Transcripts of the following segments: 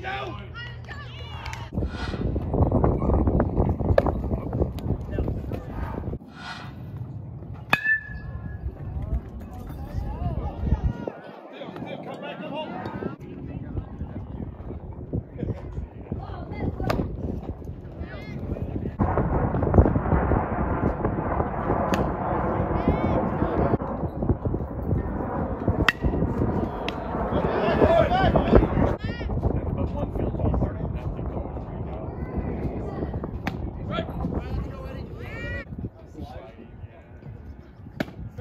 He's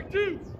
Break two.